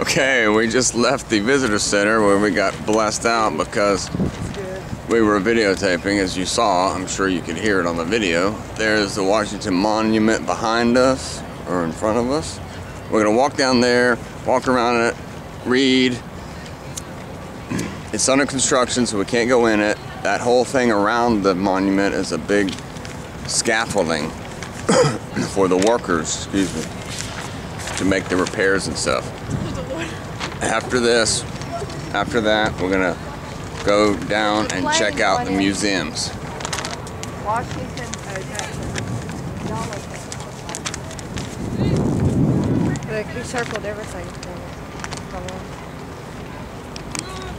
Okay, we just left the visitor center where we got blessed out because we were videotaping, as you saw. I'm sure you could hear it on the video. There's the Washington Monument behind us, or in front of us. We're gonna walk down there, walk around it, read. It's under construction, so we can't go in it. That whole thing around the monument is a big scaffolding for the workers, excuse me, to make the repairs and stuff. After this, after that, we're gonna go down and check out the museums. Washington, uh, Look, he circled everything